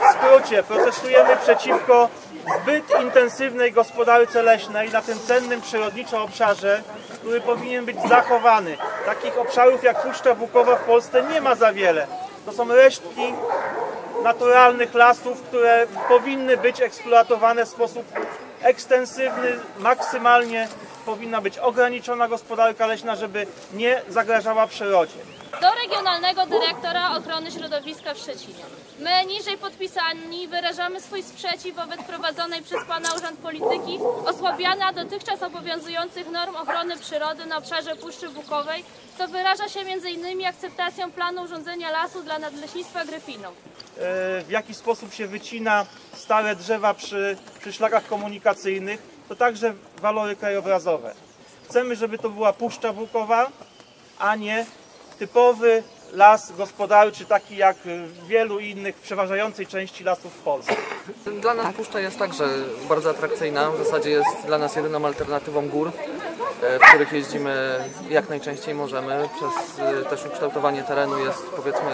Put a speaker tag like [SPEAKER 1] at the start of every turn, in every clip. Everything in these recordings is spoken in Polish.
[SPEAKER 1] W skrócie, protestujemy przeciwko zbyt intensywnej gospodarce leśnej na tym cennym przyrodniczo obszarze, który powinien być zachowany. Takich obszarów jak Puszcza Bukowa w Polsce nie ma za wiele. To są resztki naturalnych lasów, które powinny być eksploatowane w sposób ekstensywny, maksymalnie powinna być ograniczona gospodarka leśna, żeby nie zagrażała przyrodzie.
[SPEAKER 2] do Regionalnego Dyrektora Ochrony Środowiska w Szczecinie. My, niżej podpisani, wyrażamy swój sprzeciw wobec prowadzonej przez Pana Urząd Polityki osłabiania dotychczas obowiązujących norm ochrony przyrody na obszarze Puszczy Bukowej, co wyraża się m.in. akceptacją planu urządzenia lasu dla Nadleśnictwa Gryfinów.
[SPEAKER 1] e, w jaki sposób się wycina stare drzewa przy, przy szlakach komunikacyjnych, to także walory krajobrazowe. Chcemy, żeby to była Puszcza Bukowa, a nie typowy las gospodarczy, taki jak w wielu innych, przeważającej części lasów w Polsce.
[SPEAKER 3] Dla nas puszcza jest także bardzo atrakcyjna. W zasadzie jest dla nas jedyną alternatywą gór, w których jeździmy jak najczęściej możemy. Przez e, też ukształtowanie terenu jest powiedzmy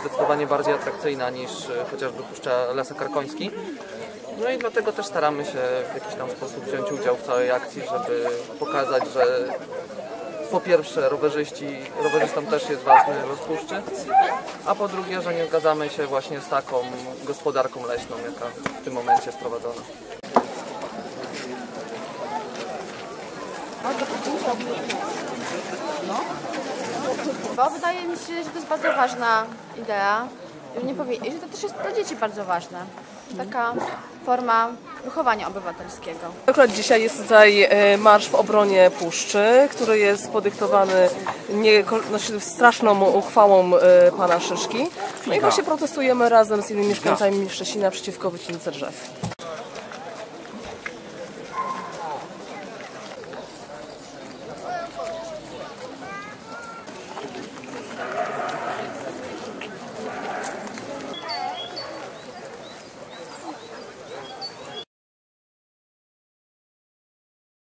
[SPEAKER 3] zdecydowanie bardziej atrakcyjna niż e, chociażby puszcza Lasek Karkoński. No i dlatego też staramy się w jakiś tam sposób wziąć udział w całej akcji, żeby pokazać, że po pierwsze rowerzyści, rowerzystom też jest ważny los puszczy, a po drugie, że nie zgadzamy się właśnie z taką gospodarką leśną, jaka w tym momencie jest prowadzona.
[SPEAKER 4] Bo wydaje mi się, że to jest bardzo ważna idea. I Nie powie... I że to też jest dla dzieci bardzo ważne. Taka forma wychowania obywatelskiego.
[SPEAKER 5] Akurat dzisiaj jest tutaj e, marsz w obronie puszczy, który jest podyktowany nie, znaczy straszną uchwałą e, pana Szyszki. No i właśnie protestujemy razem z innymi mieszkańcami Szczecina przeciwko wycince drzew.